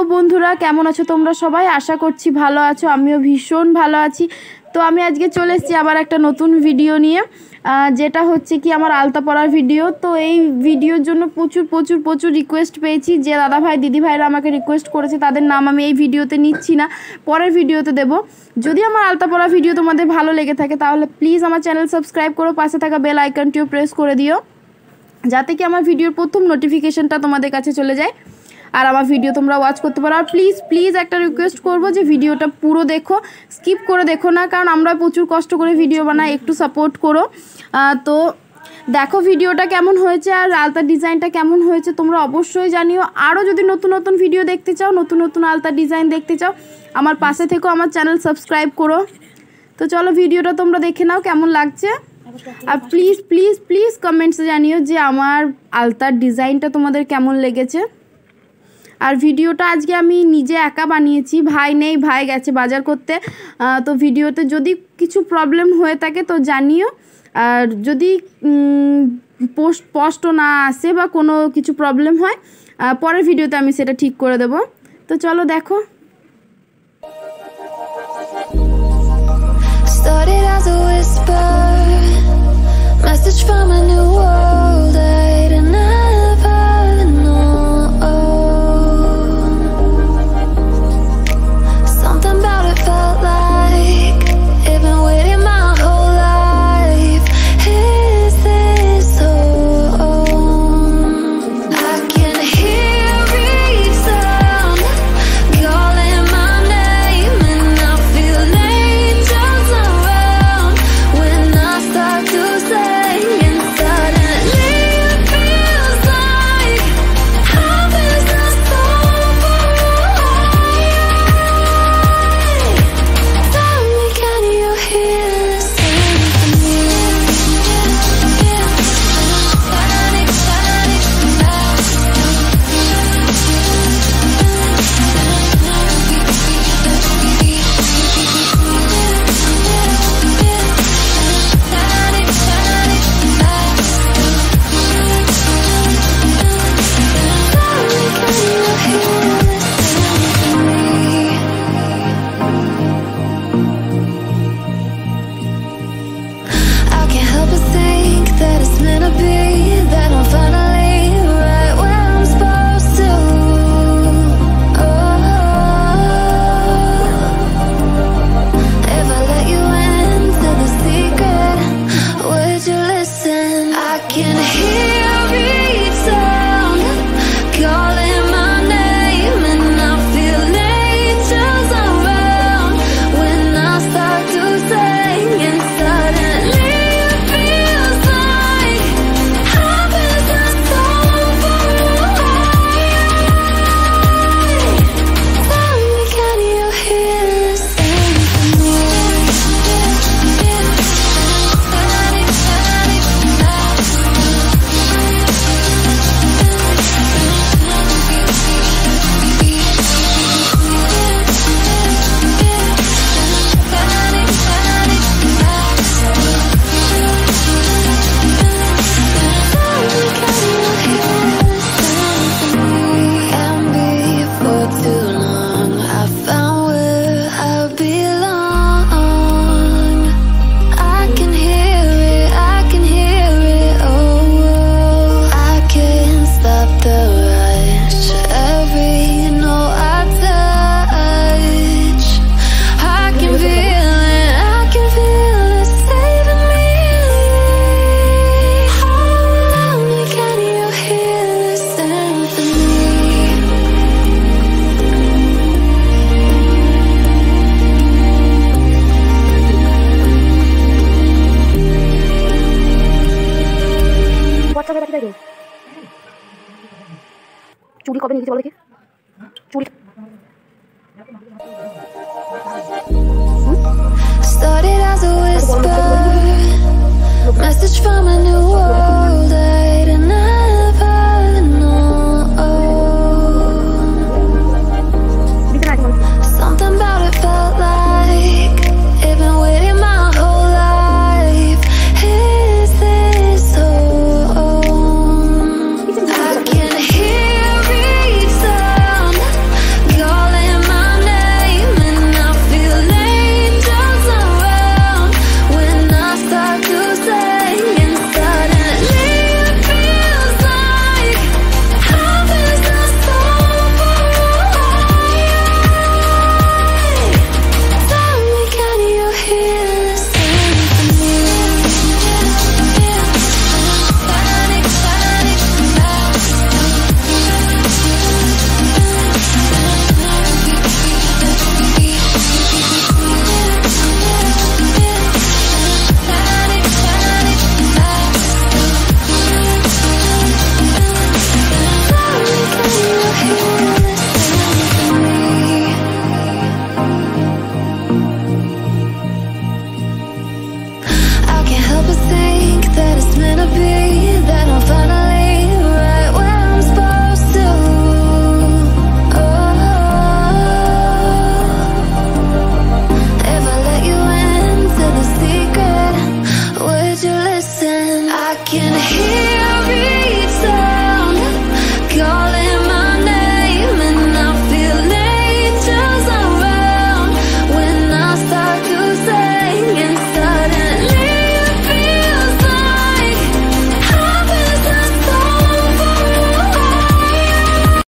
তো বন্ধুরা, কেমন আছো তোমরা সবাই? আশা করছি ভালো আছো, আমিও ভীষণ ভালো আছি। তো আমি আজকে চলে এসেছি আবার একটা নতুন ভিডিও নিয়ে যেটা হচ্ছে কি আমার আলতা পড়ার ভিডিও। তো এই ভিডিওর জন্য প্রচুর প্রচুর প্রচুর রিকোয়েস্ট পেয়েছি যে দাদা ভাই দিদি ভাইরা আমাকে রিকোয়েস্ট করেছে, তাদের নাম আমি এই ভিডিওতে নিচ্ছি না, পরের ভিডিওতে দেবো। যদি আমার আলতা পড়া ভিডিও তোমাদের ভালো লেগে থাকে, তাহলে প্লিজ আমার চ্যানেল সাবস্ক্রাইব করো, পাশে থাকা বেল আইকনটিও প্রেস করে দিও, যাতে কি আমার ভিডিওর প্রথম নোটিফিকেশনটা তোমাদের কাছে চলে যায়। আর আমার ভিডিও তোমরা ওয়াচ করতে পারো। আর প্লিজ প্লিজ একটা রিকোয়েস্ট করব যে ভিডিওটা পুরো দেখো স্কিপ করে দেখো না, কারণ আমরা প্রচুর কষ্ট করে ভিডিও বানাই, একটু সাপোর্ট করো। তো দেখো ভিডিওটা কেমন হয়েছে আর আলতার ডিজাইনটা কেমন হয়েছে, তোমরা অবশ্যই জানিও। আরও যদি নতুন নতুন ভিডিও দেখতে চাও, নতুন নতুন আলতার ডিজাইন দেখতে চাও, আমার পাশে থেকেও আমার চ্যানেল সাবস্ক্রাইব করো। তো চলো ভিডিওটা তোমরা দেখে নাও কেমন লাগছে। আর প্লিজ প্লিজ প্লিজ কমেন্টসে জানিও যে আমার আলতার ডিজাইনটা তোমাদের কেমন লেগেছে। আর ভিডিওটা আজকে আমি নিজে একা বানিয়েছি। ভাই নেই ভাই গেছে বাজার করতে। তো ভিডিওতে যদি কিছু প্রবলেম হয়ে থাকে তো জানিও। আর যদি পোস্ট স্পষ্ট না আসে বা কোনো কিছু প্রবলেম হয় পরের ভিডিওতে আমি সেটা ঠিক করে দেবো। তো চলো দেখো। Started as a whisper, message from a new world. চুরি কবে নিয়ে গেছে বলো দেখি চুরি Started as a whisper, message from a new world